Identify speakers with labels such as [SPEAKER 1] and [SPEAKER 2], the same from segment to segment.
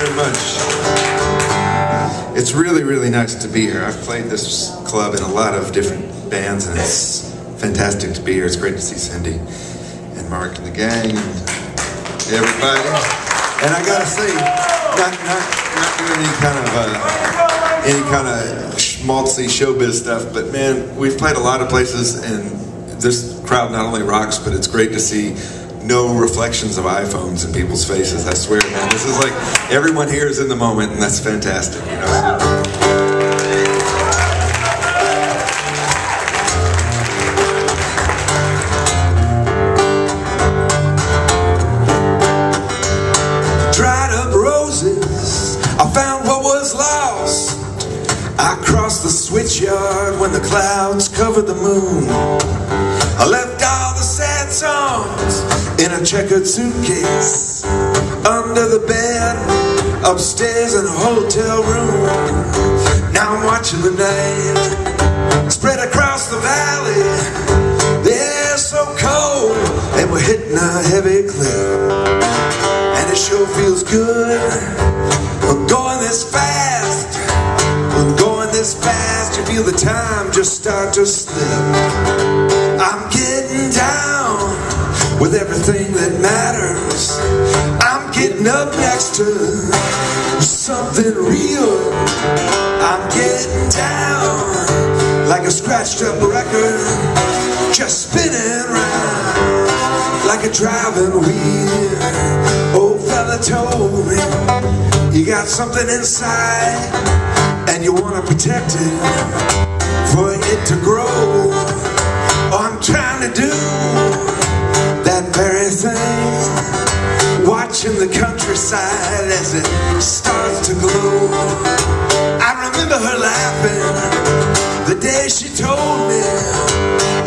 [SPEAKER 1] very much. It's really, really nice to be here. I've played this club in a lot of different bands, and it's fantastic to be here. It's great to see Cindy and Mark and the gang and everybody. And I gotta say, not not not doing any kind of uh, any kind of schmaltzy showbiz stuff, but man, we've played a lot of places, and this crowd not only rocks, but it's great to see no reflections of iPhones in people's faces. I swear, man, this is like everyone here is in the moment, and that's fantastic. You know.
[SPEAKER 2] dried up roses. I found what was lost. I crossed the switchyard when the clouds covered the moon. I left all the sad songs in a checkered suitcase under the bed upstairs in a hotel room. Now I'm watching the night spread across the valley. The air's so cold and we're hitting a heavy cliff and it sure feels good. I'm going this fast. I'm going this fast. You feel the time just start to slip. I'm getting down with everything that matters. I'm getting up next to something real. I'm getting down like a scratched up record, just spinning round like a driving wheel. Old fella told me you got something inside and you want to protect it for it to grow. Watching the countryside as it starts to glow. I remember her laughing the day she told me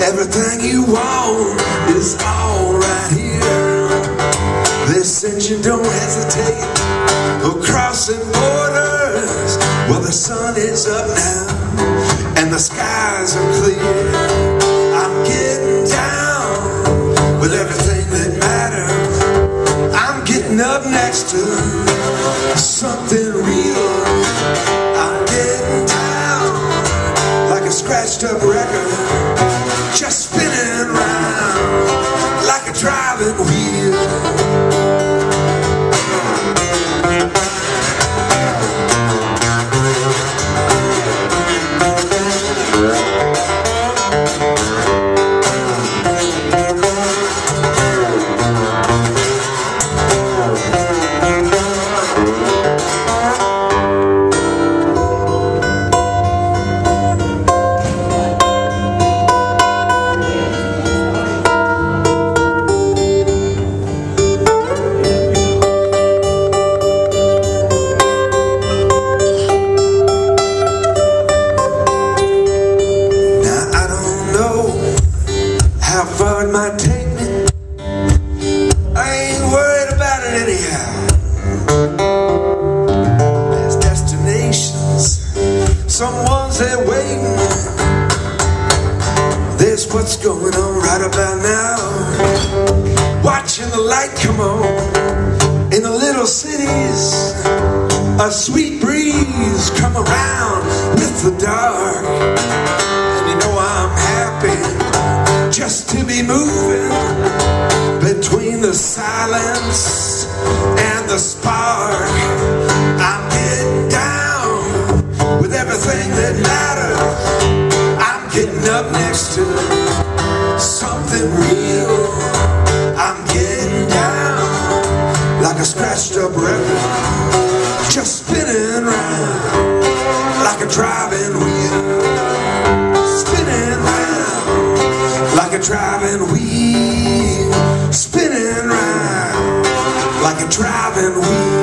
[SPEAKER 2] everything you want is all right here. This engine don't hesitate or crossing borders. Well, the sun is up now and the skies are clear. Like what's going on right about now. Watching the light come on in the little cities. A sweet breeze come around with the dark. And you know I'm happy just to be moving between the silence and the spark. I'm getting down with everything that matters. I'm getting up next to something real. I'm getting down like a scratched up record, just spinning round like a driving wheel spinning round like a driving wheel, spinning round like a driving wheel.